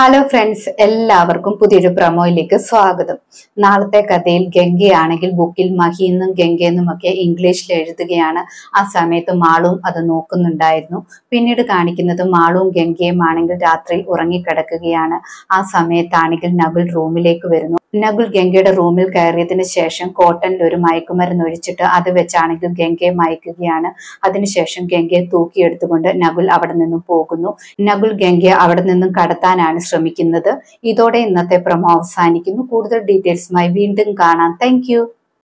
Hello friends എല്ലാവർക്കും പുതിയൊരു പ്രമോയിലേക്ക് സ്വാഗതം. നാളത്തെ കഥയിൽ ഗംഗയാണെങ്കിൽ ബുക്കിൽ മഹി ഗംഗയെന്നും ഒക്കെ ഇംഗ്ലീഷിൽ എഴുതുകയാണ്. ആ സമയത്ത് മാളും അത് നോക്കുന്നുണ്ടായിരുന്നു. പിന്നീട് കാണിക്കുന്നത് മാളും ഗംഗയും ആണെങ്കിൽ രാത്രിയിൽ ഉറങ്ങിക്കിടക്കുകയാണ്. ആ സമയത്താണെങ്കിൽ നബിൾ റൂമിലേക്ക് വരുന്നു. നകുൽ ഗംഗയുടെ റൂമിൽ കയറിയതിനു ശേഷം കോട്ടനിൽ ഒരു മയക്കുമരുന്ന് ഒഴിച്ചിട്ട് അത് വെച്ചാണെങ്കിൽ ഗംഗയെ മയക്കുകയാണ്. അതിനുശേഷം ഗംഗയെ തൂക്കിയെടുത്തുകൊണ്ട് നകുൽ അവിടെ നിന്നും പോകുന്നു. നകുൽ ഗംഗയെ അവിടെ നിന്നും കടത്താനാണ് ശ്രമിക്കുന്നത്. ഇതോടെ ഇന്നത്തെ പ്രമോ അവസാനിക്കുന്നു. കൂടുതൽ ഡീറ്റെയിൽസുമായി വീണ്ടും കാണാം. താങ്ക്